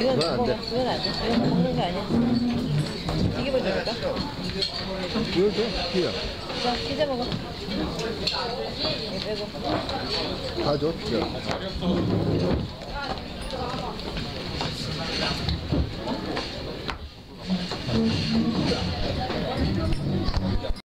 이건 그건 안. 돼. 그건 안 돼. 이건 먹는 거 아니야. 이게 먼저 볼까? 이거 줘, 피야. 자, 피자 먹어. 이거 빼고. 다 줘, 피야.